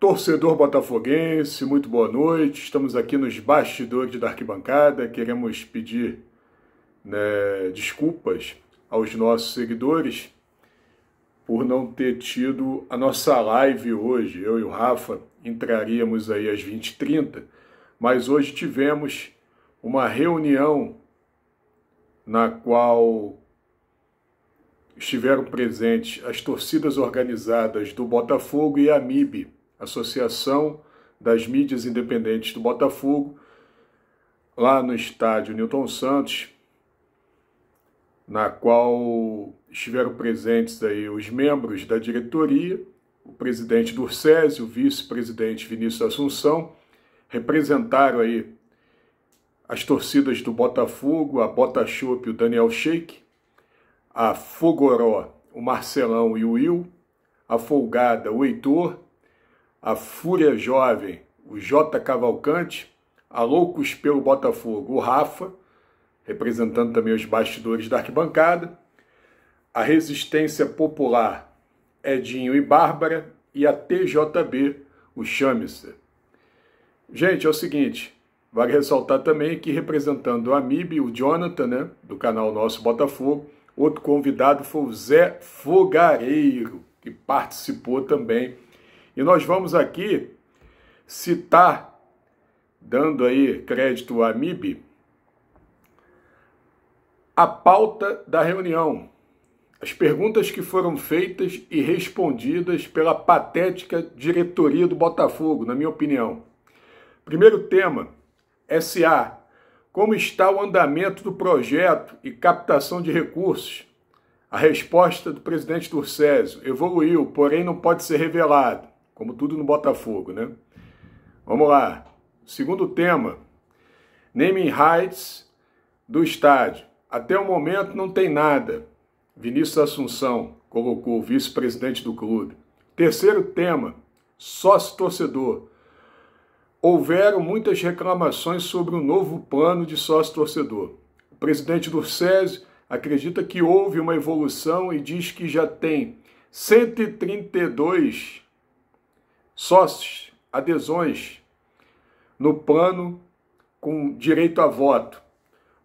Torcedor botafoguense, muito boa noite. Estamos aqui nos bastidores da arquibancada. Queremos pedir né, desculpas aos nossos seguidores por não ter tido a nossa live hoje. Eu e o Rafa entraríamos aí às 20h30, mas hoje tivemos uma reunião na qual estiveram presentes as torcidas organizadas do Botafogo e a MIB, Associação das Mídias Independentes do Botafogo, lá no estádio Newton Santos, na qual estiveram presentes aí os membros da diretoria, o presidente Durcésio, o vice-presidente Vinícius Assunção, representaram aí as torcidas do Botafogo, a Botachope e o Daniel Sheik, a Fogoró, o Marcelão e o Will, a Folgada, o Heitor, a Fúria Jovem, o J. Cavalcante, a Loucos pelo Botafogo, o Rafa, representando também os bastidores da arquibancada, a Resistência Popular, Edinho e Bárbara, e a TJB, o Chamister. Gente, é o seguinte, vale ressaltar também que representando a MIB, o Jonathan, né, do canal Nosso Botafogo, outro convidado foi o Zé Fogareiro, que participou também e nós vamos aqui citar, dando aí crédito à MIB, a pauta da reunião, as perguntas que foram feitas e respondidas pela patética diretoria do Botafogo, na minha opinião. Primeiro tema, SA. Como está o andamento do projeto e captação de recursos? A resposta do presidente Turcésio evoluiu, porém não pode ser revelado como tudo no Botafogo, né? Vamos lá. Segundo tema, naming rights do estádio. Até o momento não tem nada. Vinícius Assunção colocou o vice-presidente do clube. Terceiro tema, sócio-torcedor. Houveram muitas reclamações sobre o novo plano de sócio-torcedor. O presidente do SESI acredita que houve uma evolução e diz que já tem 132 sócios, adesões no plano com direito a voto.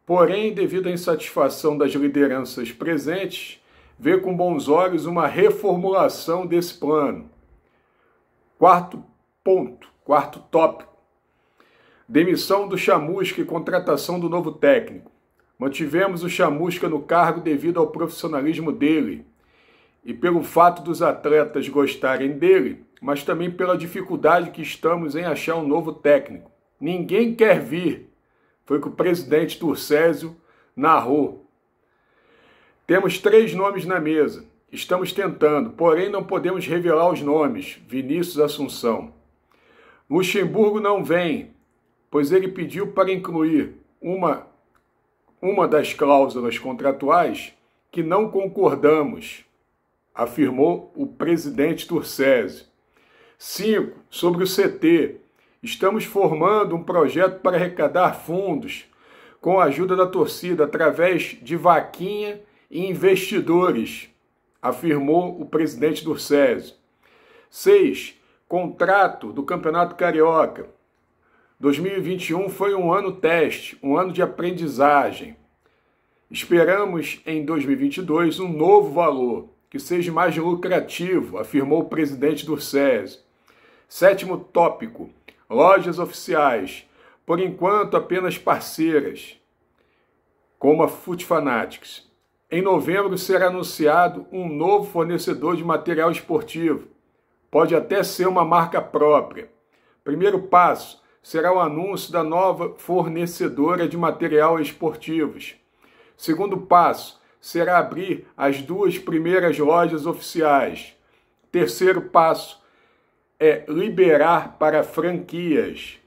Porém, devido à insatisfação das lideranças presentes, vê com bons olhos uma reformulação desse plano. Quarto ponto, quarto tópico. Demissão do Chamusca e contratação do novo técnico. Mantivemos o Chamusca no cargo devido ao profissionalismo dele e pelo fato dos atletas gostarem dele, mas também pela dificuldade que estamos em achar um novo técnico. Ninguém quer vir, foi o que o presidente Turcésio narrou. Temos três nomes na mesa. Estamos tentando, porém não podemos revelar os nomes. Vinícius Assunção. Luxemburgo não vem, pois ele pediu para incluir uma, uma das cláusulas contratuais que não concordamos, afirmou o presidente Turcésio. 5. Sobre o CT. Estamos formando um projeto para arrecadar fundos com a ajuda da torcida através de vaquinha e investidores, afirmou o presidente SESI. 6. Contrato do Campeonato Carioca. 2021 foi um ano teste, um ano de aprendizagem. Esperamos em 2022 um novo valor que seja mais lucrativo, afirmou o presidente do SESI. Sétimo tópico: lojas oficiais. Por enquanto, apenas parceiras, como a Foot Fanatics. Em novembro será anunciado um novo fornecedor de material esportivo. Pode até ser uma marca própria. Primeiro passo será o anúncio da nova fornecedora de material esportivos. Segundo passo será abrir as duas primeiras lojas oficiais. Terceiro passo é liberar para franquias.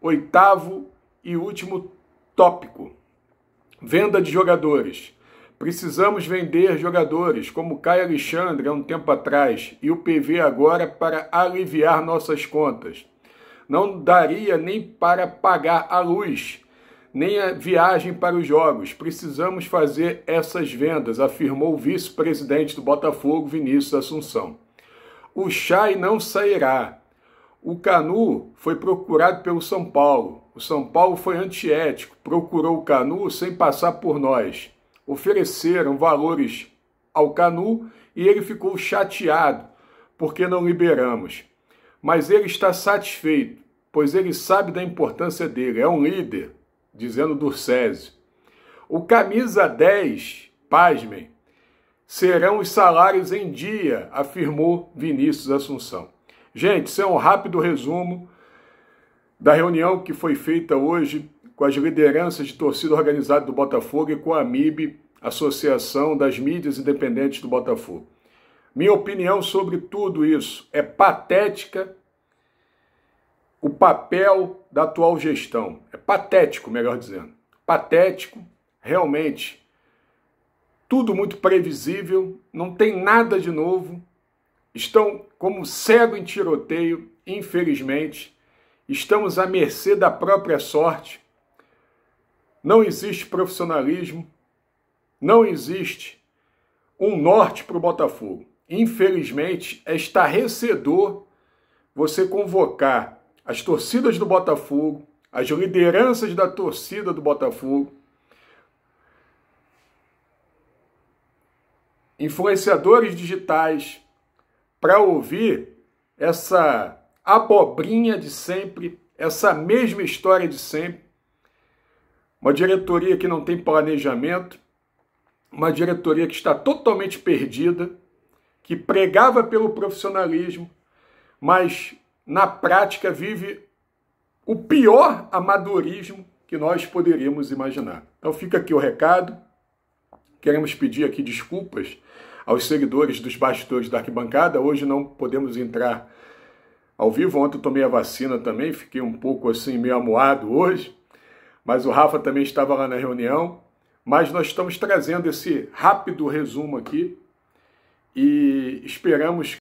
Oitavo e último tópico: venda de jogadores. Precisamos vender jogadores, como Caio Alexandre há um tempo atrás e o PV agora para aliviar nossas contas. Não daria nem para pagar a luz, nem a viagem para os jogos. Precisamos fazer essas vendas, afirmou o vice-presidente do Botafogo, Vinícius Assunção. O Chay não sairá. o Canu foi procurado pelo São Paulo. O São Paulo foi antiético, procurou o Canu sem passar por nós. Ofereceram valores ao Canu e ele ficou chateado porque não liberamos. Mas ele está satisfeito, pois ele sabe da importância dele, é um líder, dizendo Durcésio. O camisa 10, pasmem, serão os salários em dia, afirmou Vinícius Assunção. Gente, isso é um rápido resumo da reunião que foi feita hoje com as lideranças de torcida organizada do Botafogo e com a MIB, Associação das Mídias Independentes do Botafogo. Minha opinião sobre tudo isso é patética o papel da atual gestão. É patético, melhor dizendo. Patético, realmente tudo muito previsível, não tem nada de novo, estão como cego em tiroteio, infelizmente, estamos à mercê da própria sorte, não existe profissionalismo, não existe um norte para o Botafogo. Infelizmente, é estarrecedor você convocar as torcidas do Botafogo, as lideranças da torcida do Botafogo, influenciadores digitais para ouvir essa abobrinha de sempre, essa mesma história de sempre. Uma diretoria que não tem planejamento, uma diretoria que está totalmente perdida, que pregava pelo profissionalismo, mas na prática vive o pior amadorismo que nós poderíamos imaginar. Então fica aqui o recado. Queremos pedir aqui desculpas aos seguidores dos bastidores da arquibancada. Hoje não podemos entrar ao vivo. Ontem eu tomei a vacina também, fiquei um pouco assim meio amuado hoje. Mas o Rafa também estava lá na reunião. Mas nós estamos trazendo esse rápido resumo aqui e esperamos